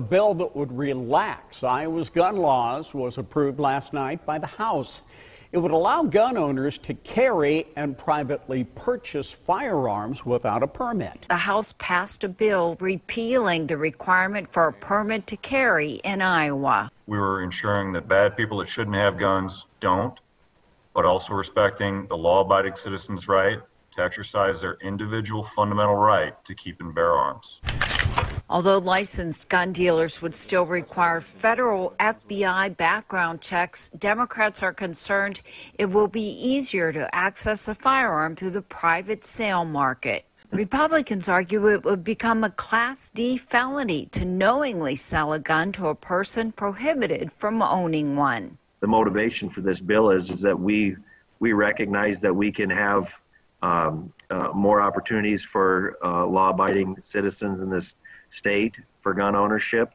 bill that would relax Iowa's gun laws was approved last night by the House. It would allow gun owners to carry and privately purchase firearms without a permit. The House passed a bill repealing the requirement for a permit to carry in Iowa. We were ensuring that bad people that shouldn't have guns don't, but also respecting the law abiding citizens' right to exercise their individual fundamental right to keep and bear arms. Although licensed gun dealers would still require federal FBI background checks, Democrats are concerned it will be easier to access a firearm through the private sale market. Republicans argue it would become a Class D felony to knowingly sell a gun to a person prohibited from owning one. The motivation for this bill is, is that we we recognize that we can have um, uh, more opportunities for uh, law-abiding citizens in this state for gun ownership.